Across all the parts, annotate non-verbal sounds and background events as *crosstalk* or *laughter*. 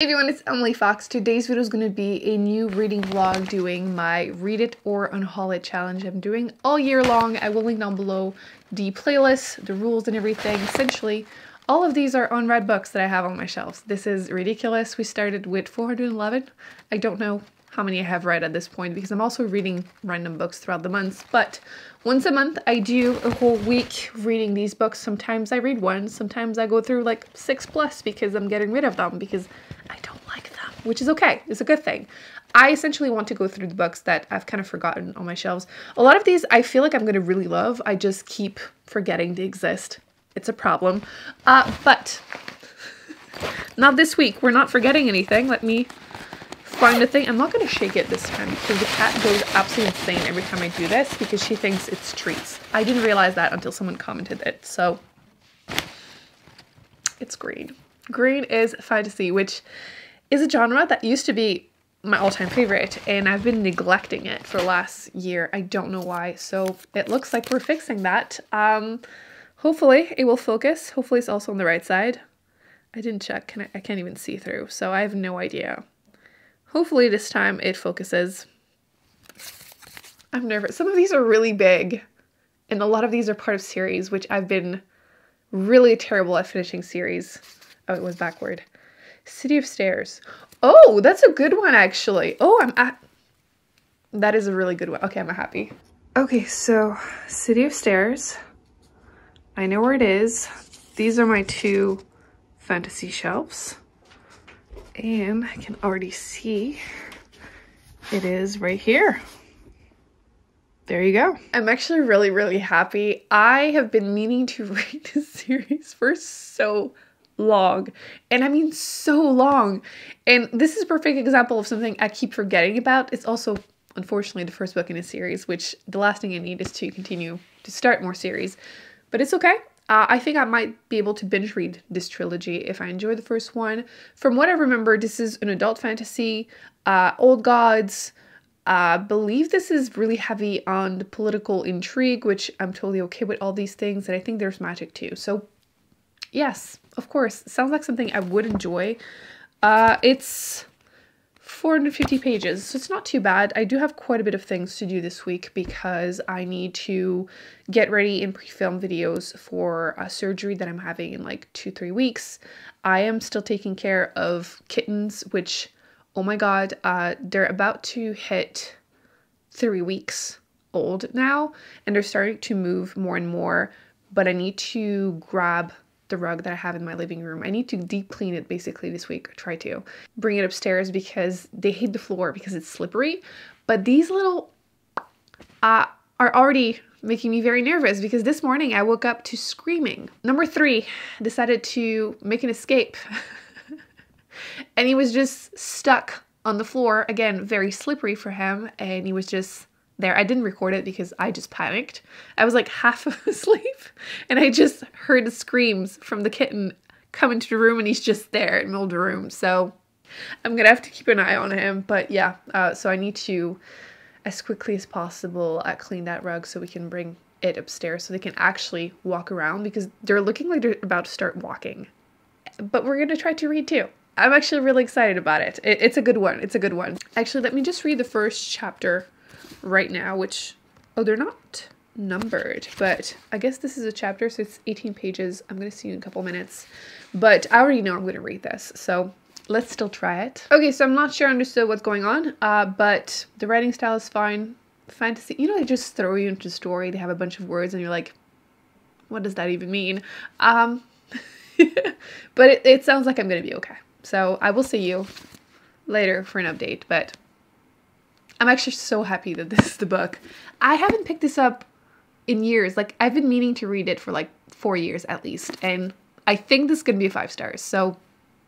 Hey everyone, it's Emily Fox. Today's video is going to be a new reading vlog doing my read it or unhaul it challenge I'm doing all year long. I will link down below the playlist, the rules and everything. Essentially, all of these are unread books that I have on my shelves. This is ridiculous. We started with 411. I don't know how many I have read at this point because I'm also reading random books throughout the months. But once a month, I do a whole week reading these books. Sometimes I read one, sometimes I go through like six plus because I'm getting rid of them because I don't like them, which is okay. It's a good thing. I essentially want to go through the books that I've kind of forgotten on my shelves. A lot of these I feel like I'm going to really love. I just keep forgetting they exist. It's a problem. Uh, but not this week. We're not forgetting anything. Let me find a thing. I'm not going to shake it this time because the cat goes absolutely insane every time I do this because she thinks it's treats. I didn't realize that until someone commented it. So it's green. Green is fantasy, which is a genre that used to be my all-time favorite and I've been neglecting it for the last year. I don't know why. So it looks like we're fixing that. Um, hopefully it will focus. Hopefully it's also on the right side. I didn't check. Can I, I can't even see through, so I have no idea. Hopefully this time it focuses. I'm nervous. Some of these are really big and a lot of these are part of series, which I've been really terrible at finishing series. Oh, it was backward. City of Stairs. Oh, that's a good one, actually. Oh, I'm at... That is a really good one. Okay, I'm happy. Okay, so City of Stairs. I know where it is. These are my two fantasy shelves. And I can already see it is right here. There you go. I'm actually really, really happy. I have been meaning to *laughs* read this series for so long. And I mean so long. And this is a perfect example of something I keep forgetting about. It's also unfortunately the first book in a series, which the last thing I need is to continue to start more series. But it's okay. Uh, I think I might be able to binge read this trilogy if I enjoy the first one. From what I remember, this is an adult fantasy, uh, old gods. I uh, believe this is really heavy on the political intrigue, which I'm totally okay with all these things, and I think there's magic too. So yes, of course, sounds like something I would enjoy. Uh, it's 450 pages, so it's not too bad. I do have quite a bit of things to do this week because I need to get ready in pre-film videos for a surgery that I'm having in like two, three weeks. I am still taking care of kittens, which, oh my god, uh, they're about to hit three weeks old now, and they're starting to move more and more, but I need to grab the rug that I have in my living room. I need to deep clean it basically this week, try to bring it upstairs because they hate the floor because it's slippery. But these little uh, are already making me very nervous because this morning I woke up to screaming. Number three, decided to make an escape. *laughs* and he was just stuck on the floor, again, very slippery for him, and he was just there. I didn't record it because I just panicked. I was like *laughs* half asleep and I just heard screams from the kitten come into the room and he's just there in the middle of the room. So I'm gonna have to keep an eye on him. But yeah, uh, so I need to, as quickly as possible, uh, clean that rug so we can bring it upstairs so they can actually walk around because they're looking like they're about to start walking. But we're gonna try to read too. I'm actually really excited about it. it. It's a good one. It's a good one. Actually, let me just read the first chapter right now, which, oh, they're not numbered, but I guess this is a chapter, so it's 18 pages. I'm going to see you in a couple minutes, but I already know I'm going to read this, so let's still try it. Okay, so I'm not sure I understood what's going on, uh, but the writing style is fine. Fantasy, you know, they just throw you into the story. They have a bunch of words, and you're like, what does that even mean? Um, *laughs* but it, it sounds like I'm going to be okay. So I will see you later for an update, but I'm actually so happy that this is the book. I haven't picked this up in years. Like, I've been meaning to read it for like four years at least, and I think this is gonna be five stars, so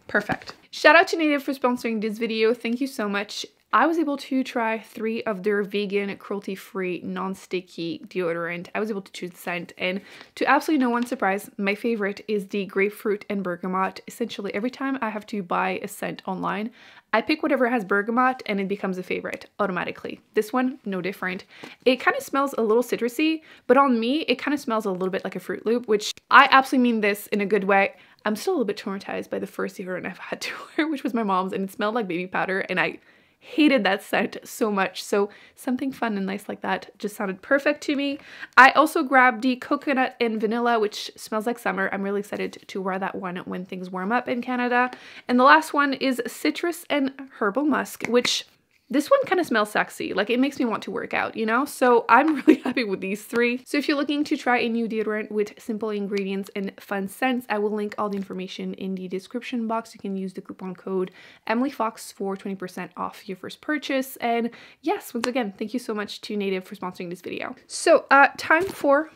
perfect. Shout out to Native for sponsoring this video. Thank you so much. I was able to try three of their vegan, cruelty-free, non-sticky deodorant. I was able to choose the scent, and to absolutely no one's surprise, my favorite is the grapefruit and bergamot. Essentially, every time I have to buy a scent online, I pick whatever has bergamot and it becomes a favorite automatically. This one, no different. It kind of smells a little citrusy, but on me, it kind of smells a little bit like a Fruit Loop, which I absolutely mean this in a good way. I'm still a little bit traumatized by the first deodorant I've had to *laughs* wear, which was my mom's, and it smelled like baby powder, and I hated that scent so much. So something fun and nice like that just sounded perfect to me. I also grabbed the coconut and vanilla, which smells like summer. I'm really excited to wear that one when things warm up in Canada. And the last one is citrus and herbal musk, which this one kind of smells sexy, like it makes me want to work out, you know? So I'm *laughs* really happy with these three. So if you're looking to try a new deodorant with simple ingredients and fun scents, I will link all the information in the description box. You can use the coupon code EmilyFox for 20% off your first purchase. And yes, once again, thank you so much to Native for sponsoring this video. So uh, time for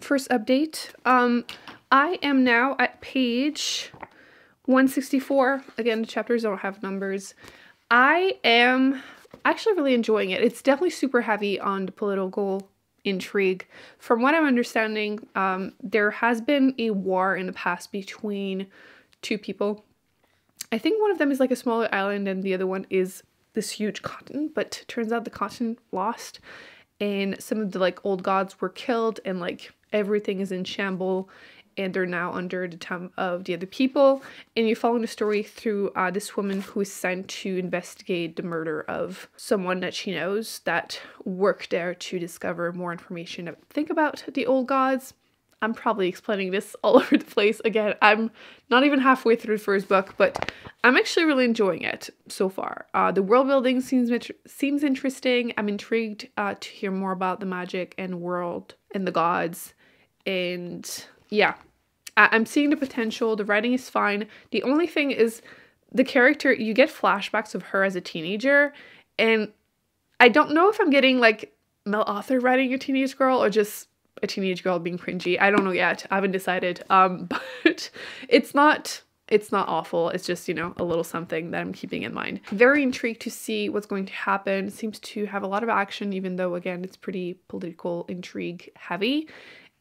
first update. Um, I am now at page 164. Again, the chapters don't have numbers. I am actually really enjoying it. It's definitely super heavy on the political intrigue. From what I'm understanding, um, there has been a war in the past between two people. I think one of them is like a smaller island and the other one is this huge continent, but turns out the continent lost and some of the like old gods were killed and like everything is in shamble and they're now under the thumb of the other people. And you're following the story through uh, this woman who is sent to investigate the murder of someone that she knows that worked there to discover more information. Think about the old gods. I'm probably explaining this all *laughs* over the place. Again, I'm not even halfway through the first book, but I'm actually really enjoying it so far. Uh, the world building seems seems interesting. I'm intrigued uh, to hear more about the magic and world and the gods and yeah, I- am seeing the potential. The writing is fine. The only thing is the character, you get flashbacks of her as a teenager, and I don't know if I'm getting like Mel Author writing a teenage girl or just a teenage girl being cringy. I don't know yet. I haven't decided. Um, *laughs* but it's not it's not awful. It's just, you know, a little something that I'm keeping in mind. Very intrigued to see what's going to happen. Seems to have a lot of action, even though, again, it's pretty political intrigue heavy.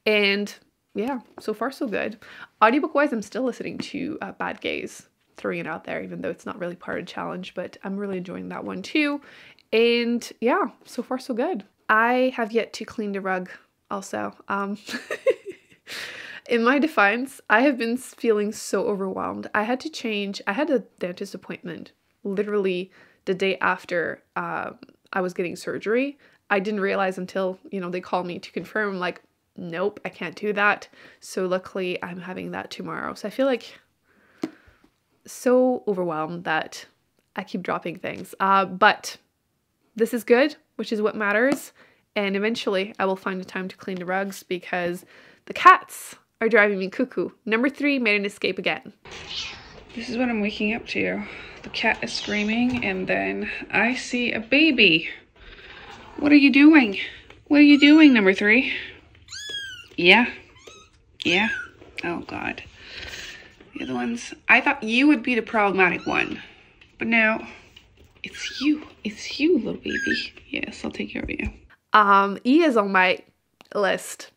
And yeah, so far so good. Audiobook wise, I'm still listening to uh, Bad Gays, throwing it out there, even though it's not really part of challenge, but I'm really enjoying that one too. And yeah, so far so good. I have yet to clean the rug also. Um, *laughs* in my defense, I have been feeling so overwhelmed. I had to change, I had a dentist appointment literally the day after uh, I was getting surgery. I didn't realize until, you know, they called me to confirm, like, nope, I can't do that. So luckily I'm having that tomorrow. So I feel like so overwhelmed that I keep dropping things. Uh, but this is good, which is what matters. And eventually I will find the time to clean the rugs because the cats are driving me cuckoo. Number three made an escape again. This is what I'm waking up to. The cat is screaming and then I see a baby. What are you doing? What are you doing, number three? Yeah. Yeah. Oh, God. The other ones. I thought you would be the problematic one. But now, it's you. It's you, little baby. Yes, I'll take care of you. Um, E is on my list.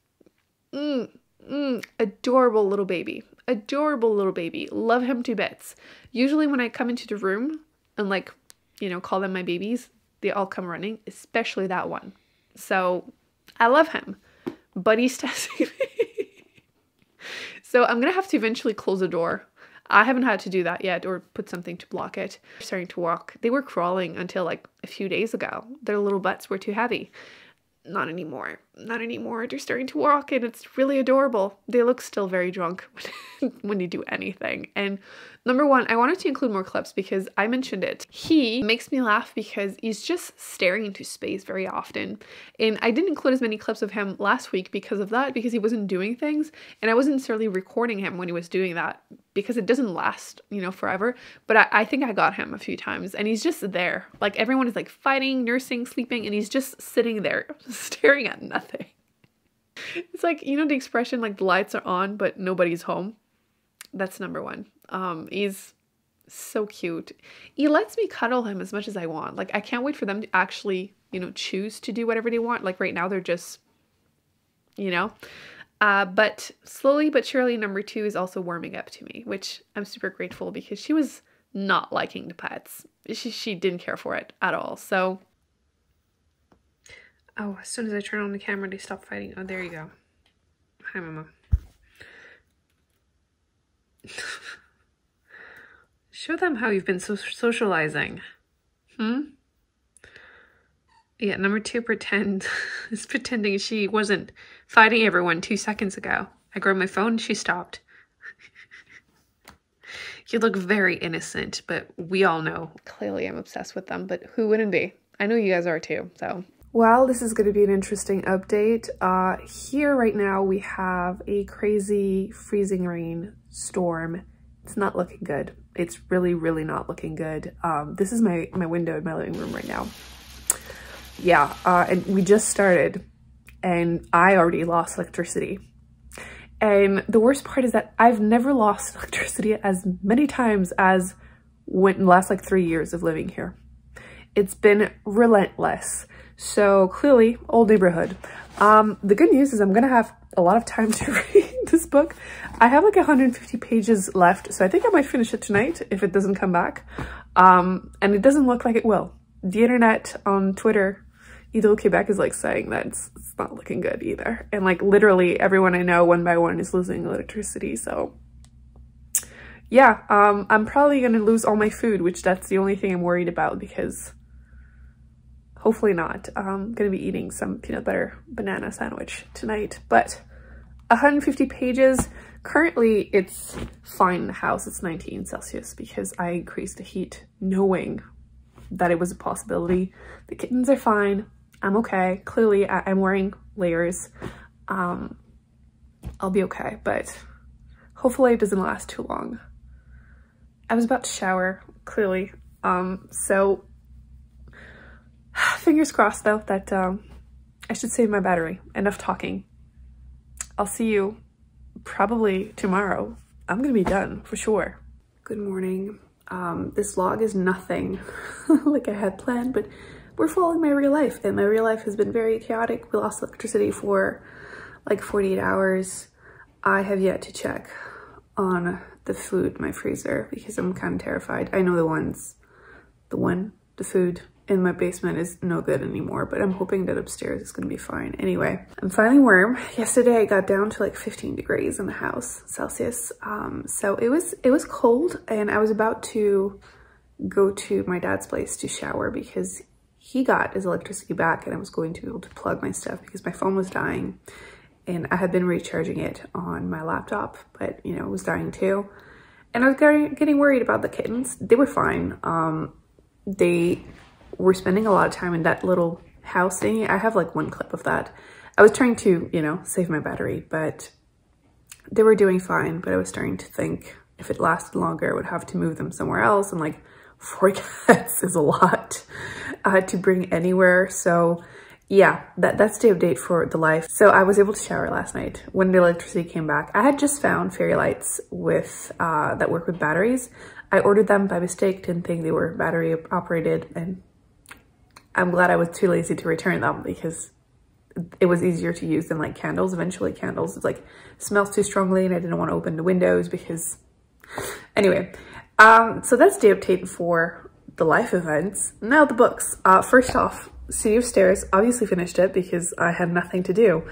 Mm, mm, adorable little baby. Adorable little baby. Love him to bits. Usually when I come into the room and like, you know, call them my babies, they all come running, especially that one. So I love him but he's testing me. so I'm gonna have to eventually close the door. I haven't had to do that yet or put something to block it. They're starting to walk. They were crawling until like a few days ago. Their little butts were too heavy. Not anymore. Not anymore. They're starting to walk and it's really adorable. They look still very drunk *laughs* when you do anything. And Number one, I wanted to include more clips because I mentioned it. He makes me laugh because he's just staring into space very often. And I didn't include as many clips of him last week because of that, because he wasn't doing things. And I wasn't necessarily recording him when he was doing that because it doesn't last, you know, forever. But I, I think I got him a few times and he's just there. Like everyone is like fighting, nursing, sleeping, and he's just sitting there *laughs* staring at nothing. *laughs* It's like, you know, the expression like the lights are on, but nobody's home. That's number one. Um, he's so cute. He lets me cuddle him as much as I want. Like I can't wait for them to actually, you know, choose to do whatever they want. Like right now they're just, you know. Uh, but slowly but surely, number two is also warming up to me, which I'm super grateful because she was not liking the pets. She, she didn't care for it at all. So, oh, as soon as I turn on the camera, they stop fighting. Oh, there you go. Hi, Mama. *laughs* Show them how you've been so socializing. Hmm? Yeah, number two, pretend *laughs* is pretending she wasn't fighting everyone two seconds ago. I grabbed my phone, she stopped. *laughs* you look very innocent, but we all know. Clearly, I'm obsessed with them, but who wouldn't be? I know you guys are too, so. Well, this is going to be an interesting update. Uh, here right now, we have a crazy freezing rain storm. It's not looking good. It's really, really not looking good. Um, this is my, my window in my living room right now yeah, uh, and we just started and I already lost electricity. And the worst part is that I've never lost *laughs* electricity as many times as when in the last like three years of living here. It's been relentless. So clearly, old neighborhood. Um, the good news is I'm gonna have a lot of time *laughs* to read this book. I have like 150 pages left, so I think I might finish it tonight if it doesn't come back. Um, and it doesn't look like it will. The internet on Twitter Hydro-Québec is like saying that it's, it's not looking good either. And like literally everyone I know one by one is losing electricity. So yeah, um, I'm probably going to lose all my food, which that's the only thing I'm worried about because hopefully not. I'm going to be eating some peanut butter banana sandwich tonight, but 150 pages. Currently, it's fine in the house. It's 19 Celsius because I increased the heat knowing that it was a possibility. The kittens are fine. I'm okay. Clearly, I am wearing layers. Um, I'll be okay, but hopefully it doesn't last too long. I was about to shower, clearly. Um, so *sighs* fingers crossed though that um, I should save my battery. Enough talking. I'll see you probably tomorrow. I'm gonna be done for sure. Good morning. Um, this vlog is nothing *laughs* like I had planned, but we're following my real life and my real life has been very chaotic. We lost electricity for like 48 hours. I have yet to check on the food, in my freezer, because I'm kind of terrified. I know the ones, the one, the food in my basement is no good anymore, but I'm hoping that upstairs is gonna be fine. Anyway, I'm finally warm. Yesterday I got down to like 15 degrees in the house, Celsius. Um, so it was, it was cold and I was about to go to my dad's place to shower because he got his electricity back and I was going to be able to plug my stuff because my phone was dying and I had been recharging it on my laptop, but you know, it was dying too. And I was getting worried about the kittens. They were fine. Um, they were spending a lot of time in that little house thing. I have like one clip of that. I was trying to, you know, save my battery, but they were doing fine. But I was starting to think if it lasted longer, I would have to move them somewhere else. And like four *laughs* cats is a lot uh, to bring anywhere. So yeah, that, that's the update for the life. So I was able to shower last night when the electricity came back. I had just found fairy lights with uh, that work with batteries. I ordered them by mistake, didn't think they were battery operated and I'm glad I was too lazy to return them because it was easier to use than like candles. Eventually candles, it's like smells too strongly and I didn't want to open the windows because *sighs* anyway, um, so that's the update for the life events. Now the books. Uh, first off, City of Stairs, obviously finished it because I had nothing to do.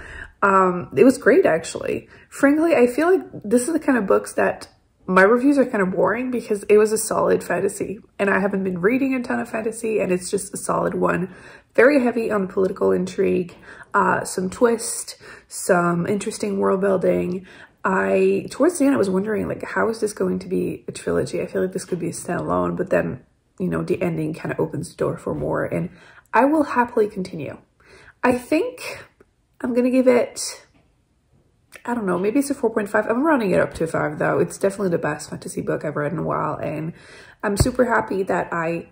Um, it was great actually. Frankly, I feel like this is the kind of books that my reviews are kind of boring because it was a solid fantasy and I haven't been reading a ton of fantasy and it's just a solid one. Very heavy on political intrigue, uh, some twist, some interesting world building. I, towards the end, I was wondering like, how is this going to be a trilogy? I feel like this could be a standalone, but then you know, the ending kind of opens the door for more and I will happily continue. I think I'm going to give it, I don't know, maybe it's a 4.5. I'm rounding it up to a 5 though. It's definitely the best fantasy book I've read in a while and I'm super happy that I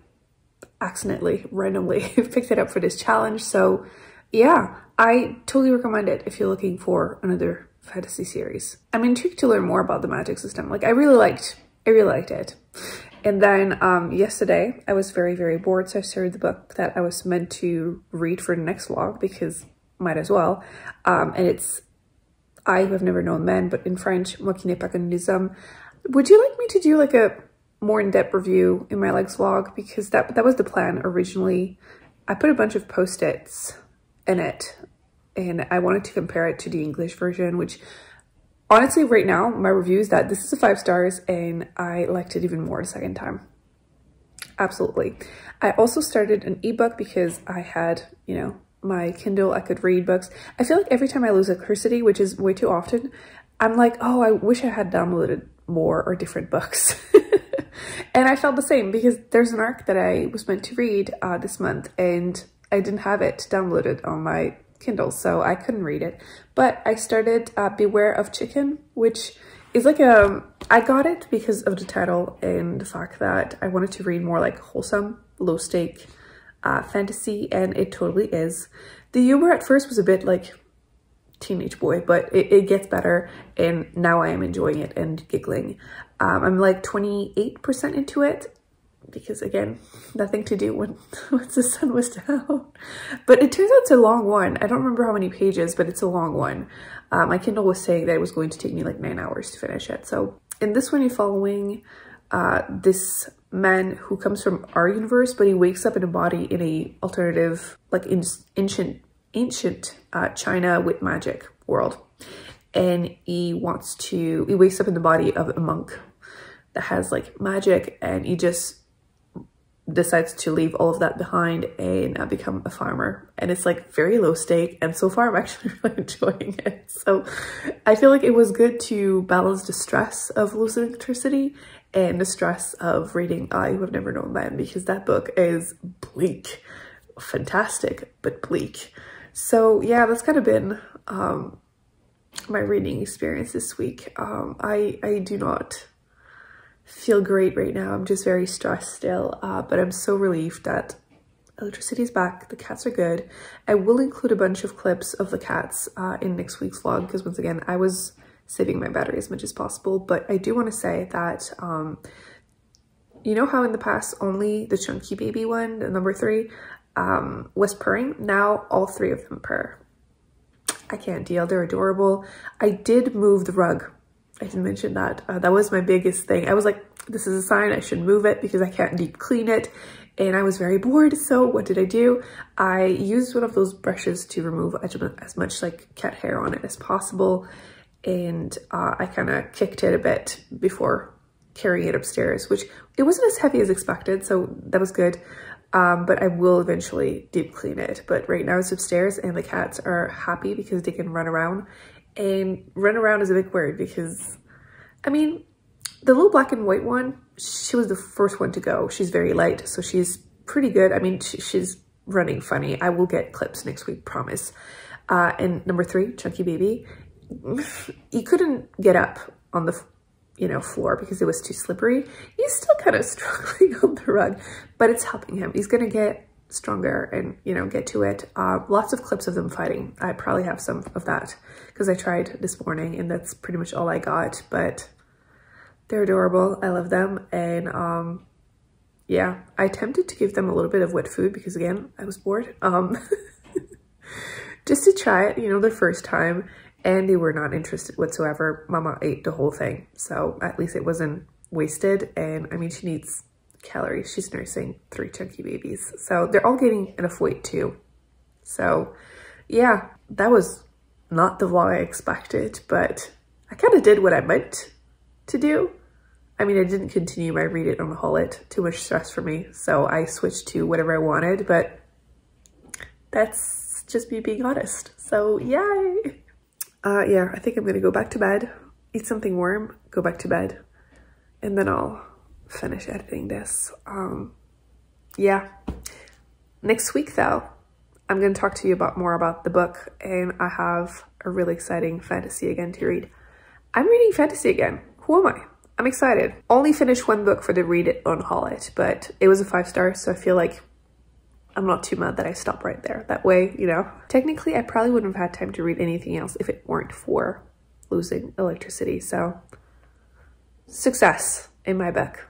accidentally, randomly *laughs* picked it up for this challenge. So yeah, I totally recommend it if you're looking for another fantasy series. I'm intrigued to learn more about the magic system. Like I really liked, I really liked it. And then um, yesterday, I was very, very bored, so I started the book that I was meant to read for the next vlog because might as well. Um, and it's I Have Never Known Men, but in French, Moi qui. Would you like me to do like a more in-depth review in my legs vlog? Because that, that was the plan originally. I put a bunch of post-its in it and I wanted to compare it to the English version, which honestly, right now, my review is that this is a five stars and I liked it even more a second time. Absolutely. I also started an ebook because I had, you know, my Kindle, I could read books. I feel like every time I lose electricity, which is way too often, I'm like, oh, I wish I had downloaded more or different books. *laughs* and I felt the same because there's an arc that I was meant to read uh, this month and I didn't have it downloaded on my Kindle, so I couldn't read it. But I started uh, Beware of Chicken, which is like a, I got it because of the title and the fact that I wanted to read more like wholesome, low stake uh, fantasy, and it totally is. The humor at first was a bit like teenage boy, but it, it gets better, and now I am enjoying it and giggling. Um, I'm like 28% into it, because again, nothing to do *laughs* when once the sun was down. But it turns out it's a long one. I don't remember how many pages, but it's a long one. Uh, my Kindle was saying that it was going to take me like nine hours to finish it. So in this one, you're following uh, this man who comes from our universe, but he wakes up in a body in a alternative, like in ancient, ancient uh, China with magic world. And he wants to, he wakes up in the body of a monk that has like magic and he just decides to leave all of that behind and uh, become a farmer. And it's like very low stake. And so far, I'm *laughs* actually really enjoying it. So I feel like it was good to balance the stress of losing electricity and the stress of reading I Who Have Never Known Men because that book is bleak, fantastic, but bleak. So yeah, that's kind of been um, my reading experience this week. Um, I, I do not feel great right now. I'm just very stressed still, uh, but I'm so relieved that electricity is back. The cats are good. I will include a bunch of clips of the cats uh, in next week's vlog because once again, I was saving my battery as much as possible, but I do want to say that, um, you know how in the past only the chunky baby one, the number three, um, was purring? Now all three of them purr. I can't deal, they're adorable. I did move the rug I didn't mention that. Uh, that was my biggest thing. I was like, this is a sign I should move it because I can't deep clean it. And I was very bored. So what did I do? I used one of those brushes to remove as much like cat hair on it as possible. And uh, I kind of kicked it a bit before carrying it upstairs, which it wasn't as heavy as expected. So that was good. Um, but I will eventually deep clean it. But right now it's upstairs and the cats are happy because they can run around and run around is a big word because, I mean, the little black and white one, she was the first one to go. She's very light, so she's pretty good. I mean, she, she's running funny. I will get clips next week, promise. Uh, and number three, Chunky Baby, *laughs* he couldn't get up on the you know, floor because it was too slippery. He's still kind of *laughs* struggling on the rug, but it's helping him. He's gonna get stronger and, you know, get to it. Uh, lots of clips of them fighting. I probably have some of that because I tried this morning and that's pretty much all I got, but they're adorable. I love them. And um, yeah, I attempted to give them a little bit of wet food because again, I was bored. Um, *laughs* just to try it, you know, the first time and they were not interested whatsoever. Mama ate the whole thing. So at least it wasn't wasted. And I mean, she needs calories. She's nursing three chunky babies. So they're all getting enough weight too. So yeah, that was not the vlog I expected, but I kind of did what I meant to do. I mean, I didn't continue my read it or unhaul it, too much stress for me. So I switched to whatever I wanted, but that's just me being honest. So yay. Uh, yeah, I think I'm gonna go back to bed, eat something warm, go back to bed, and then I'll finish editing this. Um, yeah. Next week though, I'm going to talk to you about more about the book and I have a really exciting fantasy again to read. I'm reading fantasy again. Who am I? I'm excited. Only finished one book for the read it or unhaul it, but it was a five star, so I feel like I'm not too mad that I stopped right there. That way, you know, technically I probably wouldn't have had time to read anything else if it weren't for losing electricity. So success in my book.